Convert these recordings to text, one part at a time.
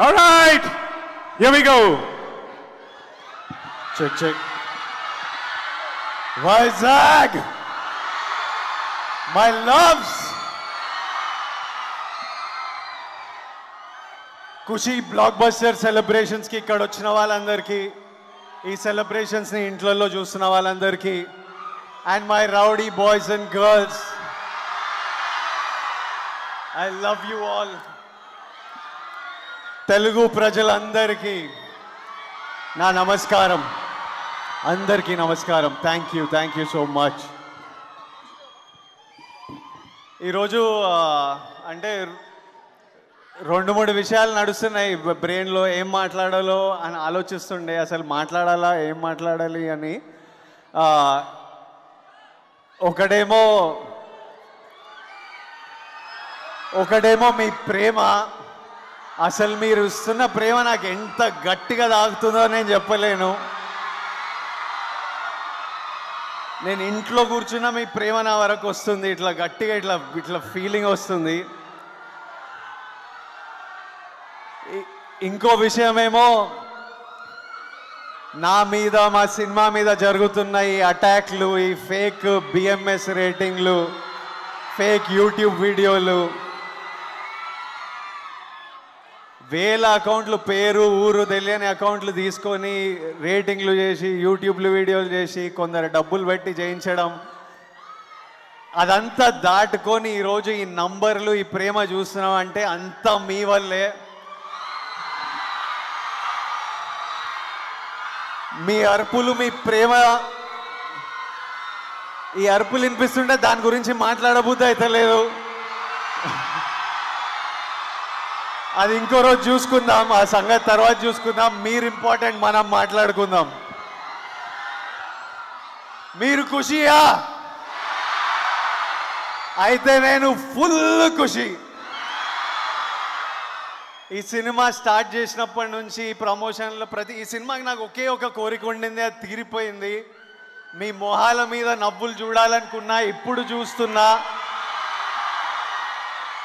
All right, here we go. Check, check. Vizag! My loves! Kushi blockbuster సెలబ్రేషన్స్కి ఇక్కడ వచ్చిన వాళ్ళందరికీ ఈ సెలబ్రేషన్స్ని ఇంట్లలో చూస్తున్న వాళ్ళందరికీ and my rowdy boys and girls I love you all Telugu ప్రజలందరికీ నా నమస్కారం. అందరికీ నమస్కారం. Thank you thank you so much ఈరోజు అంటే రెండు మూడు విషయాలు నడుస్తున్నాయి. బ్రెయిన్లో ఏం మాట్లాడాలో అని ఆలోచిస్తుండే. అసలు మాట్లాడాలా ఏం మాట్లాడాలి అని. ఒకడేమో ఒకటేమో ఒకటేమో మీ ప్రేమ అసలు మీరు ఇస్తున్న ప్రేమ నాకు ఎంత గట్టిగా తాగుతుందో నేను చెప్పలేను. నేను ఇంట్లో కూర్చున్న మీ ప్రేమ నా వరకు వస్తుంది. ఇట్లా గట్టిగా ఇట్లా ఇట్లా ఫీలింగ్ వస్తుంది. ఇంకో విషయమేమో నా మీద మా సినిమా మీద జరుగుతున్న ఈ అటాక్లు ఈ ఫేక్ బిఎంఎస్ రేటింగ్లు ఫేక్ యూట్యూబ్ వీడియోలు వేల అకౌంట్లు పేరు ఊరు తెలియని అకౌంట్లు తీసుకొని రేటింగ్లు చేసి యూట్యూబ్లు వీడియోలు చేసి కొందరు డబ్బులు పెట్టి చేయించడం. అదంతా దాటుకొని ఈరోజు ఈ నంబర్లు ఈ ప్రేమ చూస్తున్నాం అంటే అంతా మీ వల్లే. మీ అరుపులు మీ ప్రేమ. ఈ అరుపులు వినిపిస్తుంటే దాని గురించి మాట్లాడబుద్ధి అయితే లేదు. అది ఇంకో రోజు చూసుకుందాం ఆ సంగతి తర్వాత చూసుకుందాం. మీరు ఇంపార్టెంట్ మనం మాట్లాడుకుందాం. మీరు ఖుషియా? అయితే నేను ఫుల్ ఖుషి. ఈ సినిమా స్టార్ట్ చేసినప్పటి నుంచి ఈ ప్రమోషన్లో ప్రతి ఈ సినిమాకి నాకు ఒకే ఒక కోరిక ఉండింది అది తీరిపోయింది. మీ మొహాల మీద నవ్వులు చూడాలనుకున్నా ఇప్పుడు చూస్తున్నా.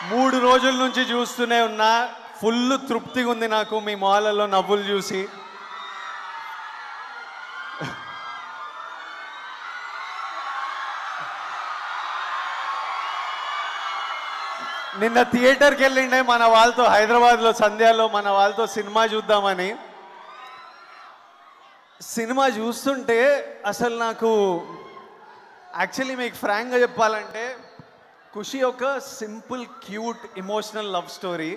మూడు రోజుల నుంచి చూస్తూనే ఉన్నా. ఫుల్ తృప్తిగా ఉంది నాకు మీ మొహాలలో నవ్వులు చూసి. నిన్న థియేటర్కి వెళ్ళిండే మన వాళ్ళతో హైదరాబాద్లో సంధ్యాలో మన వాళ్ళతో సినిమా చూద్దామని. సినిమా చూస్తుంటే అసలు నాకు యాక్చువల్లీ మీకు ఫ్రాంక్గా చెప్పాలంటే ఖుషి ఒక simple cute emotional love story.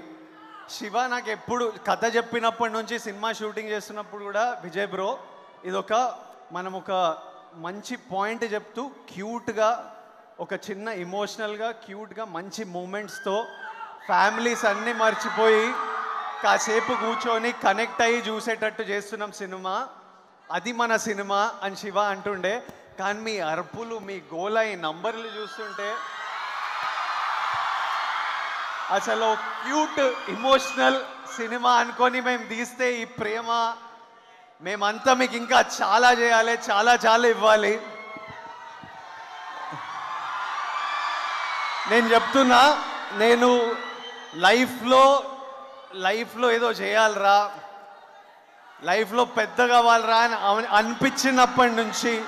Shiva నాకు ఎప్పుడు కథ చెప్పినప్పటి నుంచి సినిమా షూటింగ్ చేస్తున్నప్పుడు కూడా విజయ్ బ్రో ఇది ఒక మనం ఒక మంచి పాయింట్ చెప్తూ క్యూట్గా ఒక చిన్న ఎమోషనల్గా క్యూట్గా మంచి మూమెంట్స్తో ఫ్యామిలీస్ అన్నీ మర్చిపోయి కాసేపు కూర్చొని కనెక్ట్ అయ్యి చూసేటట్టు చేస్తున్నాం సినిమా. అది మన సినిమా అని శివ అంటుండే. కానీ మీ అరుపులు మీ గోల ఈ నంబర్లు చూస్తుంటే అసలు క్యూట్ ఇమోషనల్ సినిమా అనుకొని మేము తీస్తే ఈ ప్రేమ మేమంతా మీకు ఇంకా చాలా చేయాలి చాలా చాలా ఇవ్వాలి. నేను చెప్తున్నా నేను లైఫ్లో లైఫ్లో ఏదో చేయాలిరా. లైఫ్లో పెద్ద కావాలరా అని అవ- అనిపించినప్పటి నుంచి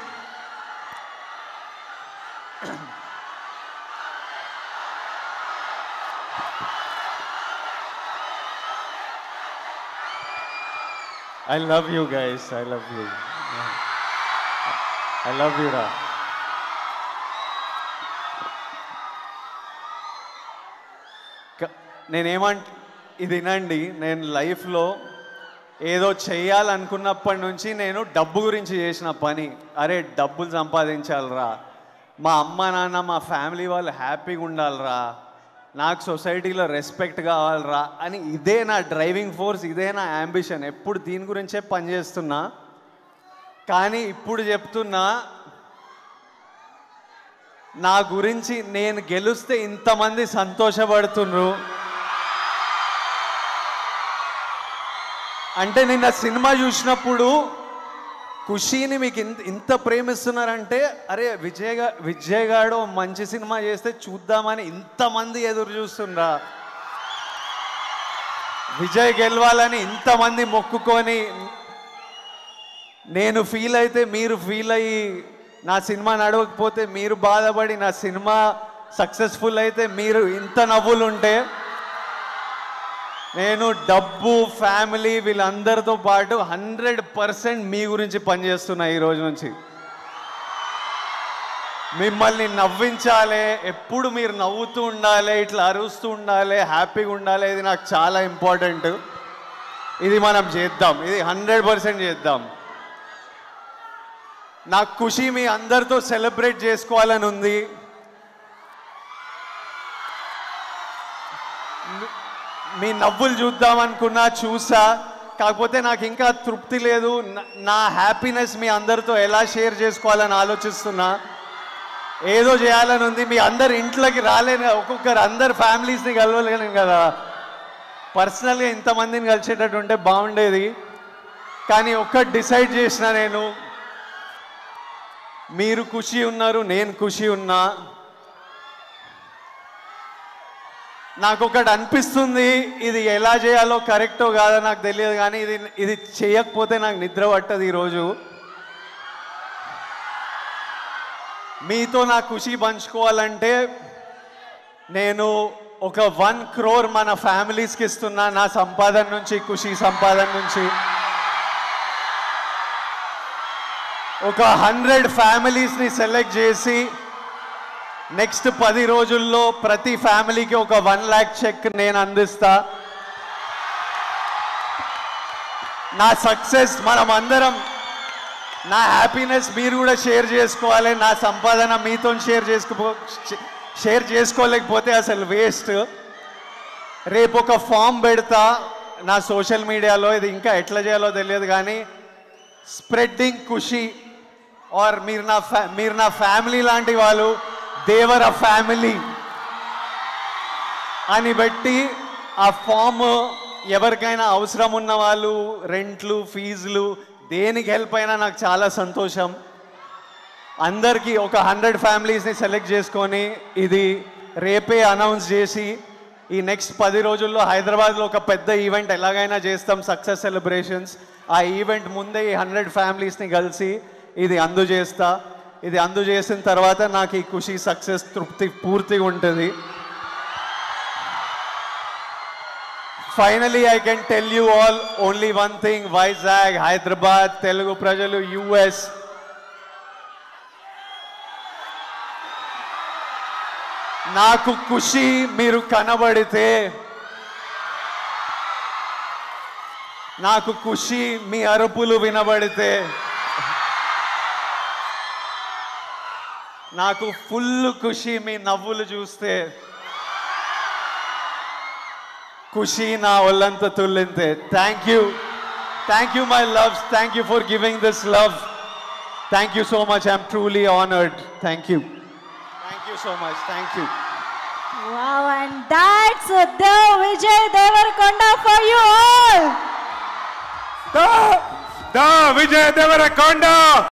I love you guys I love you I love you రా నేనేమంట ఇది వినండి నేను లైఫ్లో ఏదో చేయాలనుకున్నప్పటి నుంచి నేను డబ్బు గురించి చేసిన పని. అరే డబ్బులు సంపాదించాలిరా. మా అమ్మ నాన్న మా ఫ్యామిలీ వాళ్ళు హ్యాపీగా ఉండాలిరా. నాకు సొసైటీలో రెస్పెక్ట్ కావాలిరా అని ఇదే నా డ్రైవింగ్ ఫోర్స్ ఇదే నా అంబిషన్ ఎప్పుడు దీని గురించే పనిచేస్తున్నా కానీ ఇప్పుడు చెప్తున్నా నా గురించి నేను గెలిస్తే ఇంతమంది సంతోషపడుతున్నారు అంటే నిన్న సినిమా చూసినప్పుడు ఖుషీని మీకు ఇంత ఇంత ప్రేమిస్తున్నారంటే అరే విజయ్గా విజయ్ గారు మంచి సినిమా చేస్తే చూద్దామని ఇంతమంది ఎదురు చూస్తుండ్రా. విజయ్ గెలవాలని ఇంతమంది మొక్కుకొని నేను ఫీల్ అయితే మీరు ఫీల్ అయ్యి నా సినిమా నడవకపోతే మీరు బాధపడి నా సినిమా సక్సెస్ఫుల్ అయితే మీరు ఇంత నవ్వులు ఉంటే నేను డబ్బు ఫ్యామిలీ వీళ్ళందరితో పాటు హండ్రెడ్ పర్సెంట్ మీ గురించి పనిచేస్తున్నా ఈ రోజు నుంచి. మిమ్మల్ని నవ్వించాలి ఎప్పుడు మీరు నవ్వుతూ ఉండాలి ఇట్లా అరుస్తూ ఉండాలి హ్యాపీగా ఉండాలి ఇది నాకు చాలా ఇంపార్టెంట్. ఇది మనం చేద్దాం ఇది హండ్రెడ్ పర్సెంట్ చేద్దాం. నాకు ఖుషి మీ అందరితో సెలబ్రేట్ చేసుకోవాలని ఉంది. మీ నవ్వులు చూద్దామనుకున్నా చూసా. కాకపోతే నాకు ఇంకా తృప్తి లేదు. నా- నా హ్యాపీనెస్ మీ అందరితో ఎలా షేర్ చేసుకోవాలని ఆలోచిస్తున్నా. ఏదో చేయాలని ఉంది. మీ అందరు ఇంట్లోకి రాలేను ఒక్కొక్కరు అందరు ఫ్యామిలీస్ని కలవలేను కదా. పర్సనల్గా ఇంతమందిని కలిసేటట్టు ఉంటే బాగుండేది. కానీ ఒక్కటి డిసైడ్ చేసిన నేను మీరు ఖుషి ఉన్నారు నేను ఖుషి ఉన్నా. నాకు ఒకటి అనిపిస్తుంది ఇది ఎలా చేయాలో కరెక్టో కాదో నాకు తెలియదు కానీ ఇది ఇది చేయకపోతే నాకు నిద్ర పట్టదు ఈరోజు. మీతో నా ఖుషి పంచుకోవాలంటే నేను ఒక వన్ క్రోర్ మన ఫ్యామిలీస్కి ఇస్తున్నా నా సంపాదన నుంచి ఖుషి సంపాదన నుంచి. ఒక హండ్రెడ్ ఫ్యామిలీస్ని సెలెక్ట్ చేసి నెక్స్ట్ పది రోజుల్లో ప్రతి ఫ్యామిలీకి ఒక వన్ ల్యాక్ చెక్ నేను అందిస్తా. నా సక్సెస్ మనం అందరం నా హ్యాపీనెస్ మీరు కూడా షేర్ చేసుకోవాలి నా సంపాదన మీతో షేర్ చేసుకో షేర్ చేసుకోలేకపోతే అసలు వేస్ట్. రేపు ఒక ఫామ్ పెడతా నా సోషల్ మీడియాలో ఇది ఇంకా ఎట్లా చేయాలో తెలియదు కానీ స్ప్రెడ్డింగ్ ఖుషి. ఆర్ మీరు నా ఫ్యా మీరు నా ఫ్యామిలీ లాంటి వాళ్ళు దేవర ఫ్యామిలీ అని బట్టి ఆ ఫామ్ ఎవరికైనా అవసరం ఉన్న వాళ్ళు రెంట్లు ఫీజులు దేనికి హెల్ప్ అయినా నాకు చాలా సంతోషం. అందరికీ ఒక హండ్రెడ్ ఫ్యామిలీస్ని సెలెక్ట్ చేసుకొని ఇది రేపే అనౌన్స్ చేసి ఈ నెక్స్ట్ పది రోజుల్లో హైదరాబాద్లో ఒక పెద్ద ఈవెంట్ ఎలాగైనా చేస్తాం సక్సెస్ సెలబ్రేషన్స్ ఆ ఈవెంట్ ముందే ఈ హండ్రెడ్ ఫ్యామిలీస్ని కలిసి ఇది అందజేస్తా. ఇది అందజేసిన తర్వాత నాకు ఈ ఖుషి సక్సెస్ తృప్తి పూర్తిగా ఉంటుంది. Finally I can tell you all only one thing Vizag Hyderabad Telugu ప్రజలు యుఎస్ నాకు ఖుషి మీరు కనబడితే నాకు ఖుషి మీ అరుపులు వినబడితే నాకు ఫుల్ ఖుషి మీ నవ్వులు చూస్తే. ఖుషి నా ఒళ్ళంతా తుల్లింతే. Thank you thank you my loves thank you for giving this love thank you so much I'm truly honoured thank you thank you so much thank you Wow, and that's the Vijay Devarkonda for you all. The, the Vijay Devarakonda